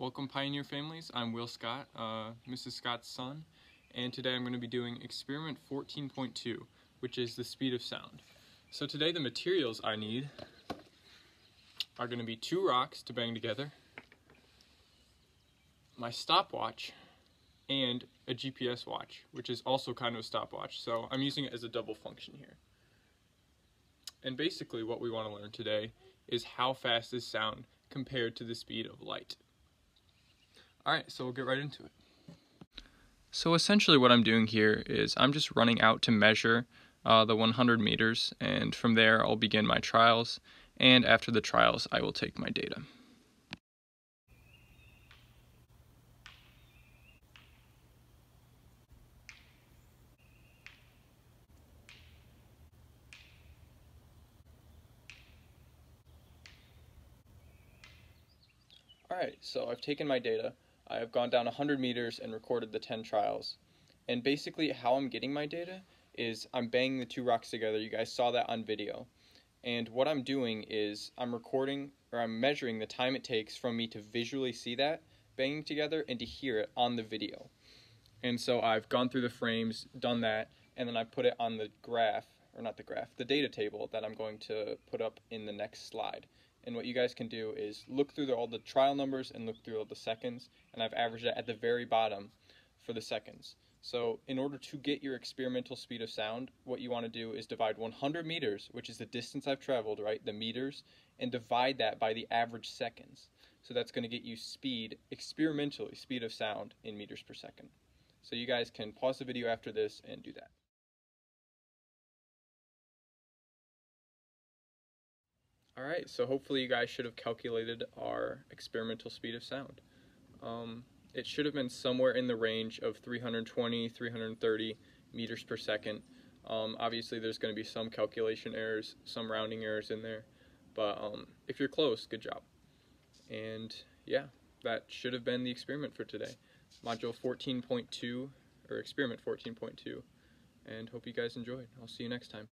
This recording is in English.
Welcome Pioneer Families, I'm Will Scott, uh, Mrs. Scott's son, and today I'm going to be doing experiment 14.2, which is the speed of sound. So today the materials I need are going to be two rocks to bang together, my stopwatch, and a GPS watch, which is also kind of a stopwatch, so I'm using it as a double function here. And basically what we want to learn today is how fast is sound compared to the speed of light. Alright, so we'll get right into it. So essentially what I'm doing here is I'm just running out to measure uh, the 100 meters and from there I'll begin my trials and after the trials I will take my data. Alright, so I've taken my data. I have gone down 100 meters and recorded the 10 trials. And basically how I'm getting my data is I'm banging the two rocks together. You guys saw that on video. And what I'm doing is I'm recording or I'm measuring the time it takes from me to visually see that banging together and to hear it on the video. And so I've gone through the frames, done that, and then I put it on the graph, or not the graph, the data table that I'm going to put up in the next slide. And what you guys can do is look through the, all the trial numbers and look through all the seconds. And I've averaged it at the very bottom for the seconds. So in order to get your experimental speed of sound, what you want to do is divide 100 meters, which is the distance I've traveled, right, the meters, and divide that by the average seconds. So that's going to get you speed, experimentally, speed of sound in meters per second. So you guys can pause the video after this and do that. Alright, so hopefully you guys should have calculated our experimental speed of sound. Um, it should have been somewhere in the range of 320, 330 meters per second. Um, obviously there's going to be some calculation errors, some rounding errors in there, but um, if you're close, good job. And yeah, that should have been the experiment for today. Module 14.2, or experiment 14.2, and hope you guys enjoyed. I'll see you next time.